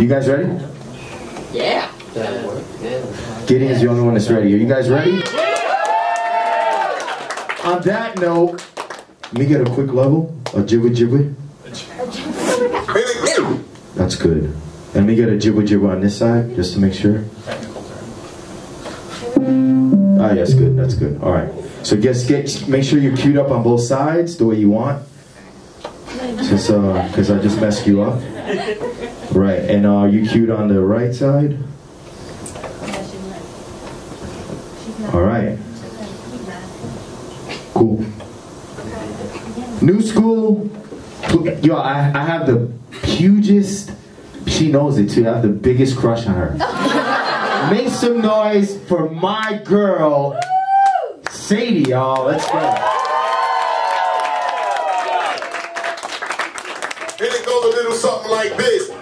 You guys ready? Yeah. Gideon's the only one that's ready. Are you guys ready? On that note, let me get a quick level. A jibba jibba. That's good. Let me get a jibba jibba on this side, just to make sure. Ah, yes, good. That's good. All right. So just get, make sure you're queued up on both sides the way you want. Uh, because I just messed you up. Right. And uh, you queued on the right side. All right. Cool. New school. Yo, I, I have the hugest, she knows it too, I have the biggest crush on her. Make some noise for my girl, Sadie, y'all. Let's go. And little something like this.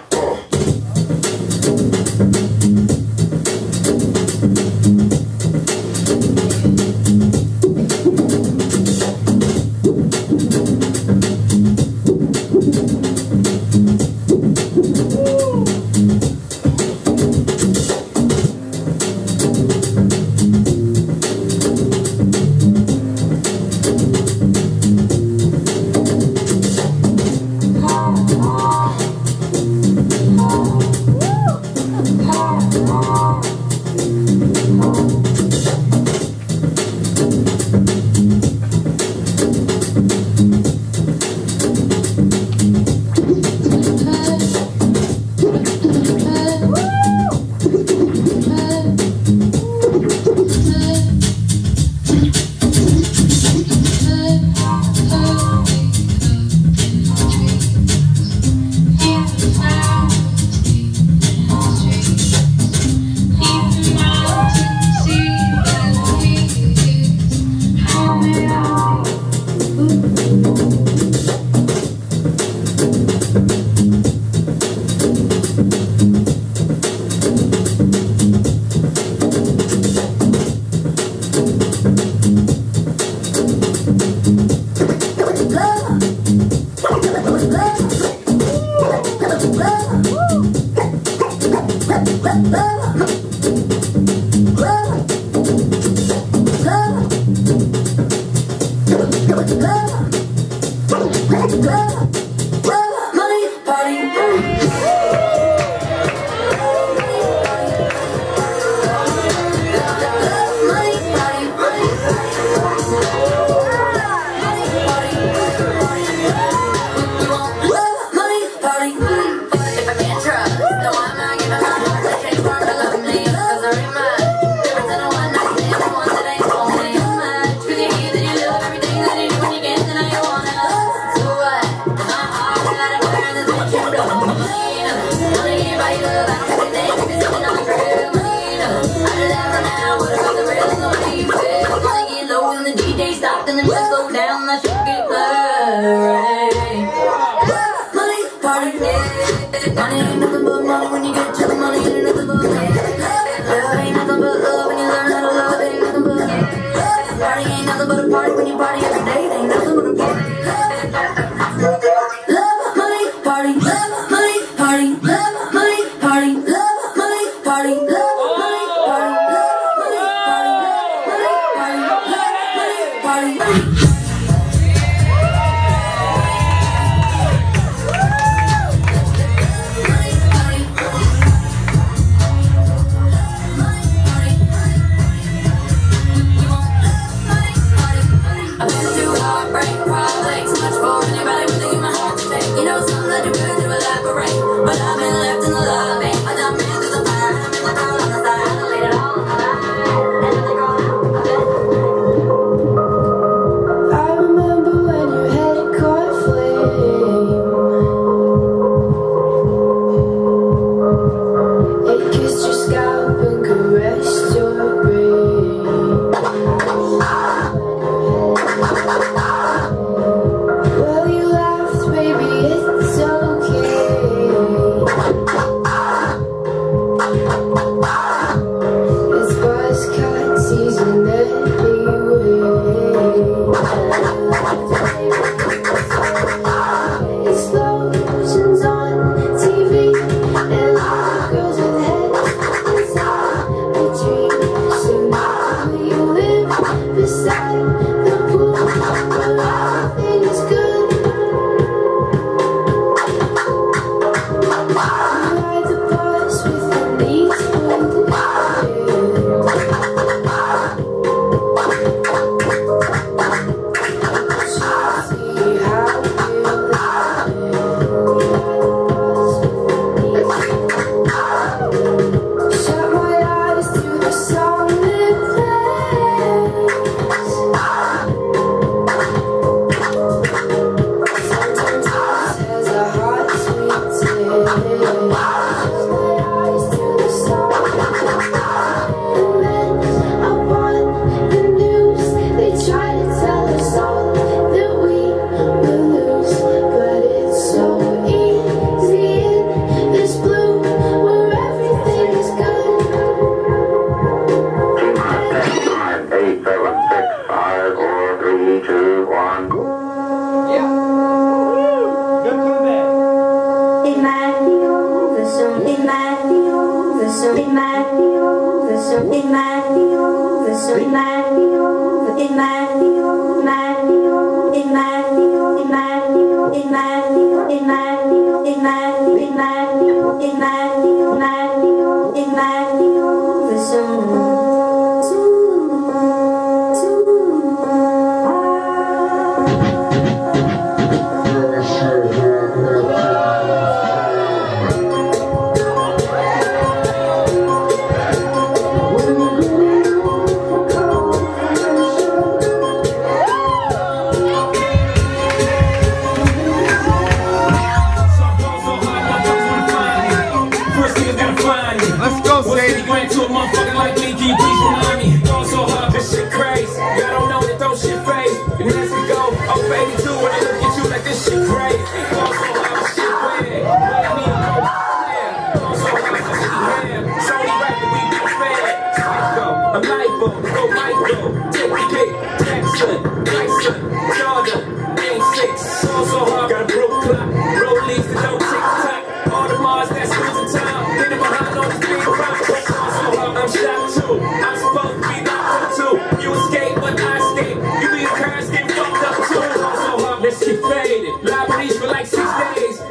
my weight.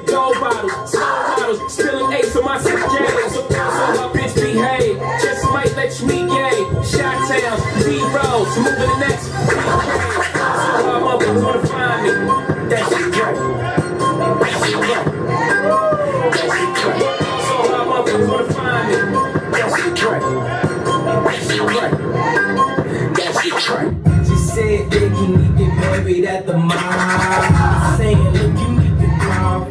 Gold bottles, small bottles, spilling ace on my six J's. So hard, bitch, behave. Just might let you meet gay. Shot towns, B-rolls, moving the next. So hard, motherfuckers wanna find me. That shit great. That shit great. That shit great. So hard, motherfuckers wanna find me. That shit great. That shit great. That shit great. She said they can get married at the mall.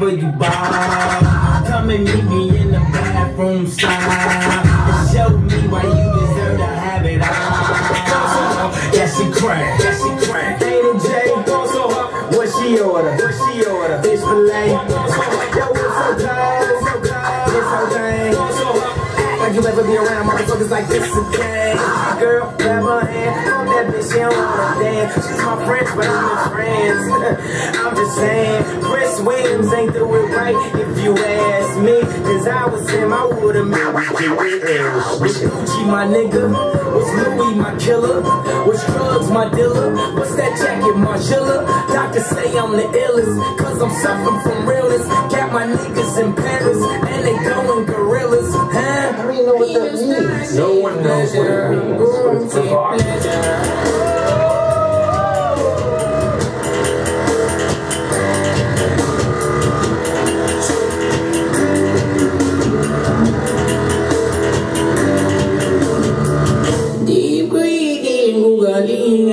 For you, Bob. Come and meet me in the bathroom style. And show me why you deserve to have it all. Crack. Yeah, she motherfuckers like this again. Girl, grab her hand. Fuck that bitch, she don't wanna dance. She's my friend, but I'm in friends. I'm just saying, Chris Williams ain't do it right if you ask me. Cause I was him, I would've made Was Gucci my nigga? Was Louis my killer? Was drugs my dealer? What's that jacket, Margilla? Doctors say I'm the illest, cause I'm suffering from realness. Got my niggas in Paris, and they going gorillas. Know what that means. No one knows what it means. It's provocative. Deep breathing, googling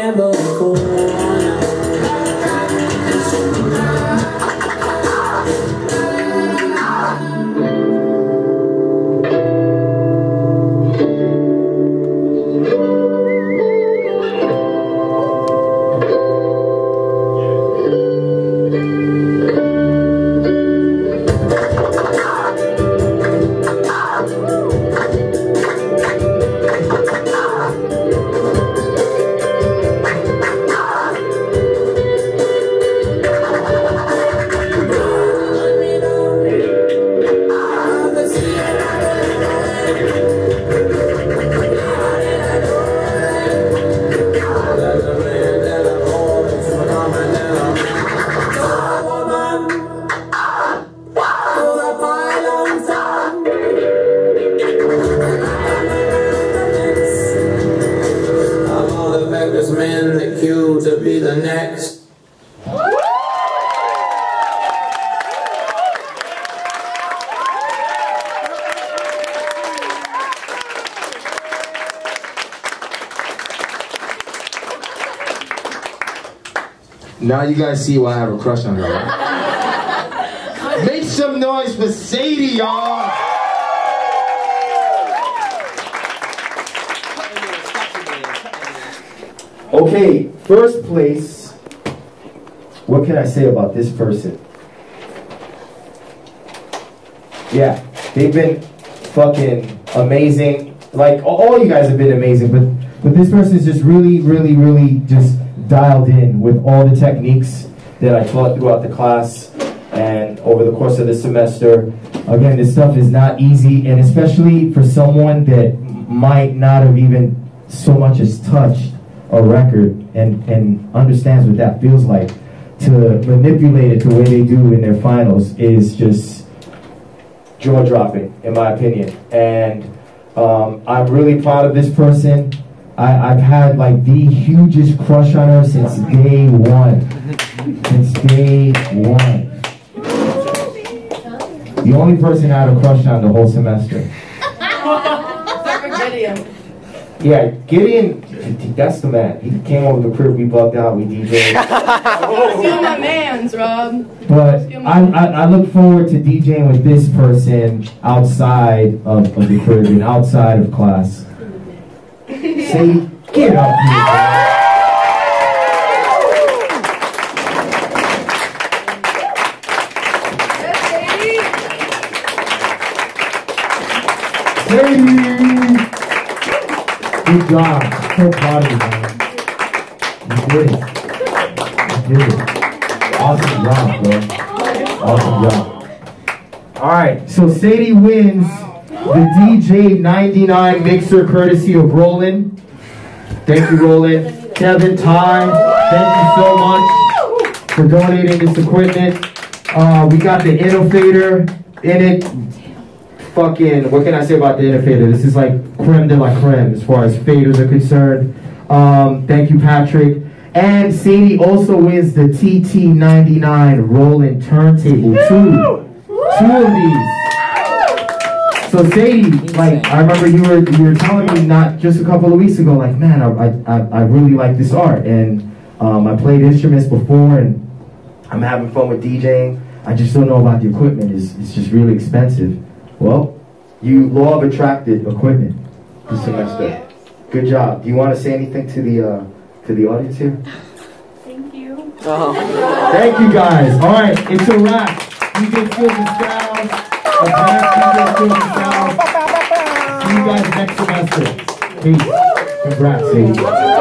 Now you guys see why I have a crush on her. Right? Make some noise for Sadie, y'all. Okay, first place. What can I say about this person? Yeah, they've been fucking amazing. Like all all you guys have been amazing, but but this person is just really, really, really just dialed in with all the techniques that I taught throughout the class, and over the course of the semester. Again, this stuff is not easy, and especially for someone that might not have even so much as touched a record and, and understands what that feels like to manipulate it the way they do in their finals is just jaw dropping, in my opinion. And um, I'm really proud of this person. I, I've had like the hugest crush on her since day one. Since day one. The only person I had a crush on the whole semester. Yeah, Gideon, that's the man. He came over the crib, we bugged out, we DJed. Still my man's, Rob. But I, I, I look forward to DJing with this person outside of, of the crib and outside of class. Say, get up here. Sadie! Good job. So proud of you, man. You did it. You did it. Awesome job, bro. Awesome job. Alright, so Sadie wins the DJ 99 mixer courtesy of Roland. Thank you, Roland. Kevin, Ty, thank you so much for donating this equipment. Uh, we got the Innovator in it. Fucking, what can I say about the Innovator? This is like creme de la creme as far as faders are concerned. Um, thank you, Patrick. And Sadie also wins the TT99 Roland turntable. Two. Two of these. So Sadie, like I remember you were you were telling me not just a couple of weeks ago, like man, I I, I really like this art, and um, I played instruments before, and I'm having fun with DJing. I just don't know about the equipment. It's it's just really expensive. Well, you law of attracted equipment this semester. Good job. Do you want to say anything to the uh, to the audience here? Thank you. Thank you guys. All right, it's a wrap. DJ Fields and Styles. Advanced See you guys next semester. Peace. Congrats.